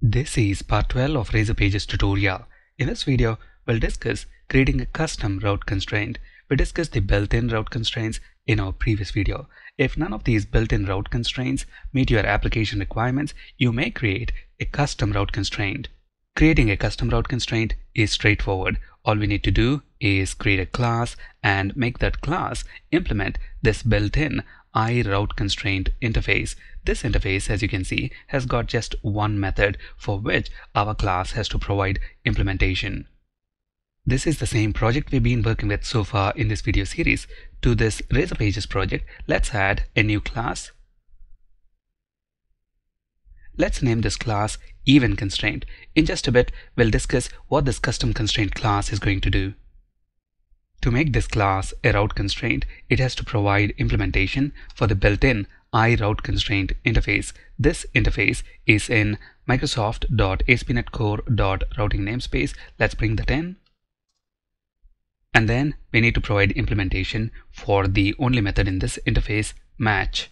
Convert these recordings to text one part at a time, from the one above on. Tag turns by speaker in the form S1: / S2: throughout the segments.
S1: This is part 12 of Razor Pages tutorial. In this video, we'll discuss creating a custom route constraint. We discussed the built-in route constraints in our previous video. If none of these built-in route constraints meet your application requirements, you may create a custom route constraint. Creating a custom route constraint is straightforward. All we need to do is create a class and make that class implement this built-in iRoute constraint interface. This interface, as you can see, has got just one method for which our class has to provide implementation. This is the same project we've been working with so far in this video series. To this Razor Pages project, let's add a new class. Let's name this class Even Constraint. In just a bit, we'll discuss what this custom constraint class is going to do. To make this class a route constraint, it has to provide implementation for the built-in iRoute constraint interface. This interface is in microsoft.aspnetcore.routing namespace. Let's bring that in. And then we need to provide implementation for the only method in this interface, match.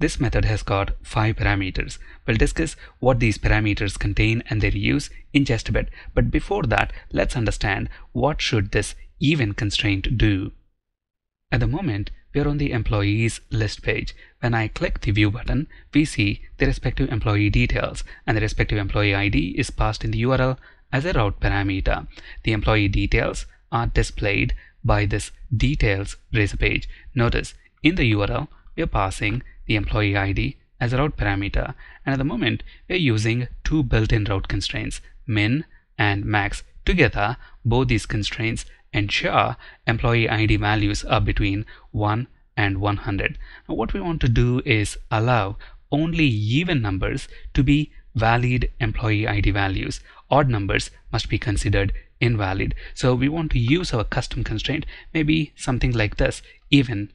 S1: This method has got five parameters. We'll discuss what these parameters contain and their use in just a bit. But before that, let's understand what should this even constraint do. At the moment, we are on the employees list page. When I click the view button, we see the respective employee details and the respective employee ID is passed in the URL as a route parameter. The employee details are displayed by this details razor page. Notice in the URL, we are passing the employee ID as a route parameter. And at the moment we're using two built-in route constraints min and max. Together both these constraints ensure employee ID values are between 1 and 100 now what we want to do is allow only even numbers to be valid employee ID values. Odd numbers must be considered invalid. So we want to use our custom constraint maybe something like this even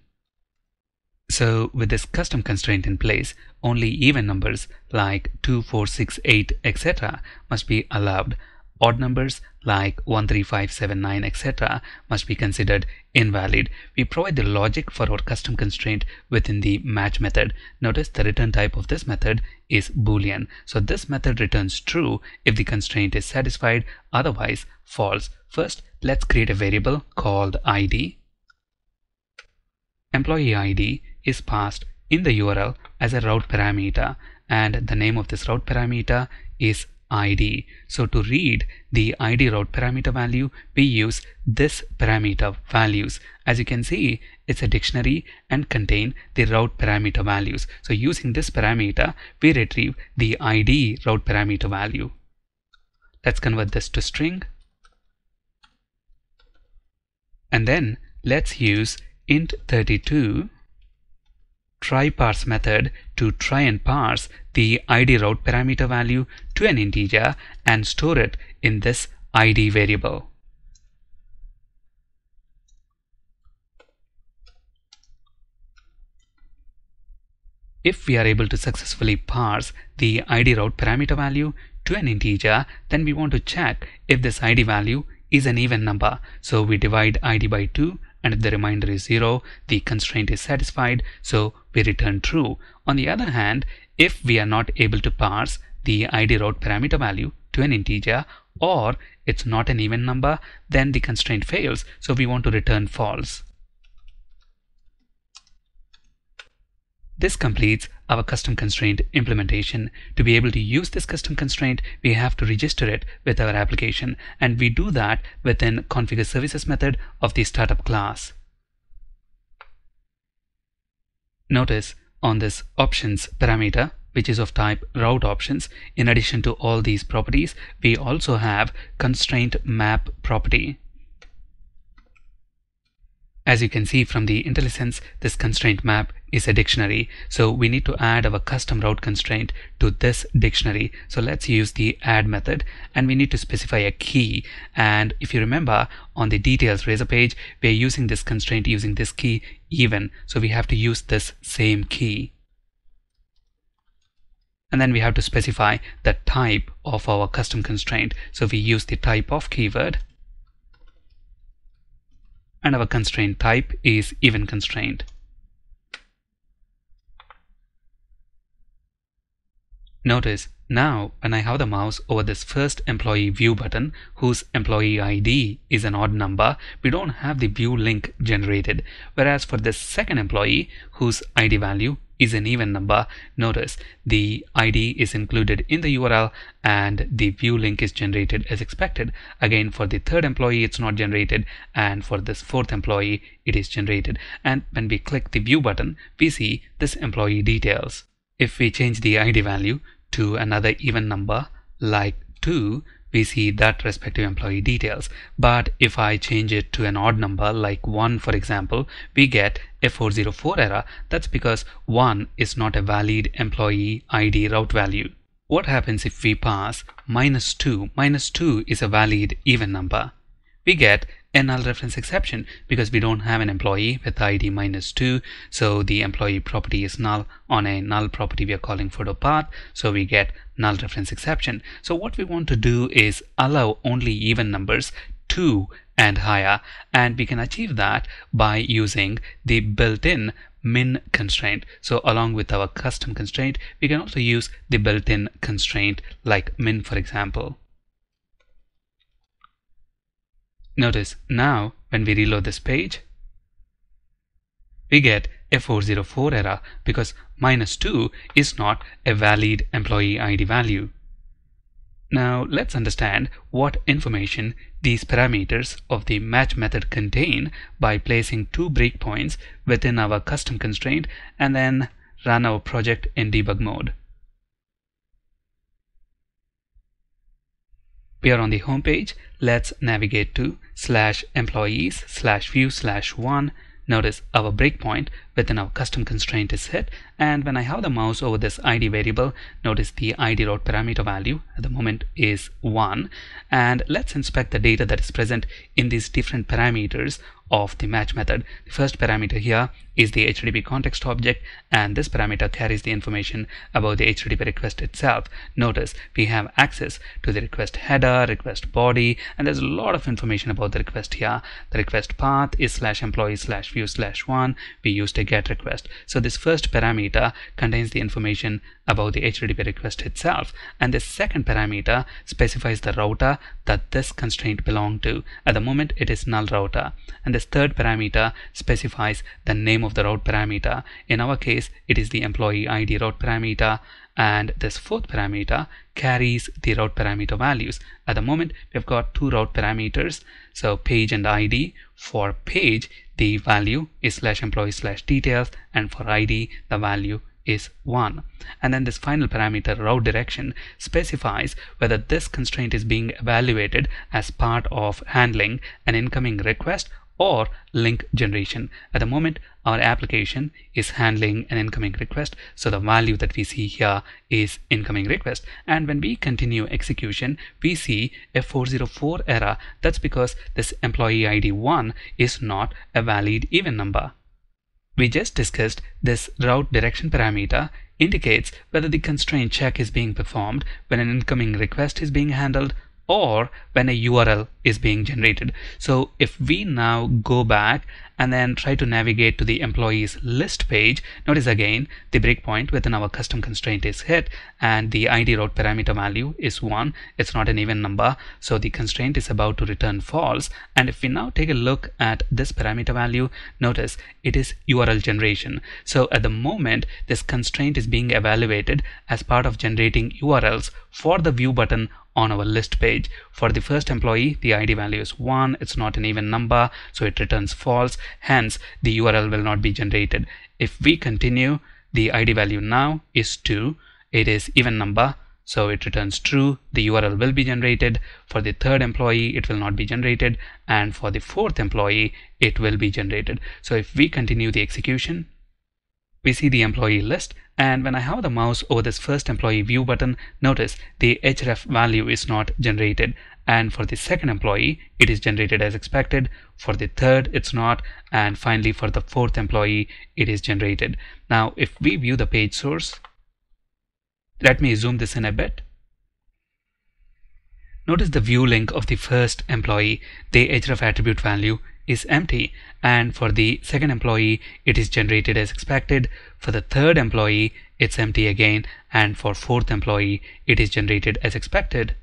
S1: so with this custom constraint in place, only even numbers like 2, 4, 6, 8, etc. must be allowed. Odd numbers like 1, 3, 5, 7, 9, etc. must be considered invalid. We provide the logic for our custom constraint within the match method. Notice the return type of this method is boolean. So this method returns true if the constraint is satisfied, otherwise false. First, let's create a variable called id. Employee ID is passed in the URL as a route parameter and the name of this route parameter is ID. So to read the ID route parameter value, we use this parameter values. As you can see, it's a dictionary and contain the route parameter values. So using this parameter, we retrieve the ID route parameter value. Let's convert this to string. And then let's use int32 try parse method to try and parse the id route parameter value to an integer and store it in this id variable. If we are able to successfully parse the id route parameter value to an integer, then we want to check if this id value is an even number. So we divide id by 2 and if the remainder is 0 the constraint is satisfied so we return true. On the other hand if we are not able to parse the id route parameter value to an integer or it's not an even number then the constraint fails so we want to return false This completes our custom constraint implementation. To be able to use this custom constraint, we have to register it with our application, and we do that within configure services method of the startup class. Notice on this options parameter, which is of type route options, in addition to all these properties, we also have constraint map property. As you can see from the IntelliSense, this constraint map is a dictionary. So we need to add our custom route constraint to this dictionary. So let's use the add method and we need to specify a key. And if you remember on the details razor page, we're using this constraint using this key even. So we have to use this same key. And then we have to specify the type of our custom constraint. So we use the type of keyword and our constraint type is even constraint. Notice now when I have the mouse over this first employee view button whose employee ID is an odd number, we don't have the view link generated. Whereas for this second employee whose ID value is an even number, notice the ID is included in the URL and the view link is generated as expected. Again for the third employee it's not generated and for this fourth employee it is generated. And when we click the view button we see this employee details. If we change the ID value to another even number like 2 we see that respective employee details. But if I change it to an odd number like 1 for example we get a 404 error. That's because 1 is not a valid employee ID route value. What happens if we pass minus 2 minus 2 is a valid even number. We get null reference exception because we don't have an employee with ID minus 2 so the employee property is null on a null property we are calling photo path so we get null reference exception. So what we want to do is allow only even numbers 2 and higher and we can achieve that by using the built-in min constraint. So along with our custom constraint we can also use the built-in constraint like min for example Notice now when we reload this page, we get a 404 error because minus 2 is not a valid employee ID value. Now let's understand what information these parameters of the match method contain by placing two breakpoints within our custom constraint and then run our project in debug mode. we are on the home page let's navigate to slash employees slash view slash one. Notice our breakpoint within our custom constraint is hit and when I have the mouse over this ID variable notice the ID route parameter value at the moment is 1 and let's inspect the data that is present in these different parameters of the match method. The first parameter here is the HTTP context object and this parameter carries the information about the HTTP request itself. Notice we have access to the request header, request body and there's a lot of information about the request here. The request path is slash employee slash view slash one. We used get request. So this first parameter contains the information about the HTTP request itself and the second parameter specifies the router that this constraint belong to. At the moment it is null router and this third parameter specifies the name of the route parameter. In our case it is the employee ID route parameter and this fourth parameter carries the route parameter values. At the moment we've got two route parameters so page and ID. For page the value is slash employee slash details and for ID the value is 1 and then this final parameter route direction specifies whether this constraint is being evaluated as part of handling an incoming request or link generation. At the moment, our application is handling an incoming request. So the value that we see here is incoming request. And when we continue execution, we see a 404 error. That's because this employee ID 1 is not a valid even number. We just discussed this route direction parameter indicates whether the constraint check is being performed when an incoming request is being handled or when a URL is being generated. So if we now go back and then try to navigate to the employees list page, notice again the breakpoint within our custom constraint is hit and the ID route parameter value is 1. It's not an even number. So the constraint is about to return false. And if we now take a look at this parameter value, notice it is URL generation. So at the moment, this constraint is being evaluated as part of generating URLs for the view button on our list page. For the first employee, the ID value is 1. It's not an even number, so it returns false. Hence, the URL will not be generated. If we continue, the ID value now is 2. It is even number, so it returns true. The URL will be generated. For the third employee, it will not be generated. And for the fourth employee, it will be generated. So if we continue the execution, we see the employee list and when I have the mouse over this first employee view button notice the href value is not generated. And for the second employee it is generated as expected. For the third it's not. And finally for the fourth employee it is generated. Now if we view the page source let me zoom this in a bit. Notice the view link of the first employee, the href attribute value is empty and for the second employee it is generated as expected for the third employee it's empty again and for fourth employee it is generated as expected.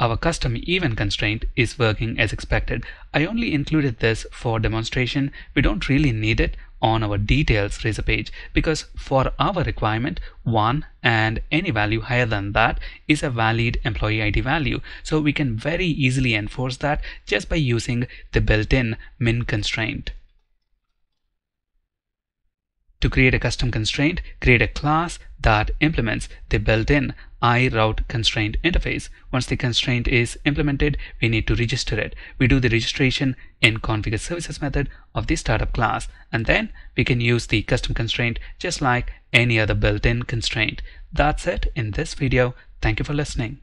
S1: Our custom even constraint is working as expected. I only included this for demonstration. We don't really need it on our details razor page because for our requirement 1 and any value higher than that is a valid employee ID value so we can very easily enforce that just by using the built-in min constraint. To create a custom constraint, create a class that implements the built-in iRoute constraint interface. Once the constraint is implemented, we need to register it. We do the registration in configure services method of the startup class, and then we can use the custom constraint just like any other built-in constraint. That's it in this video. Thank you for listening.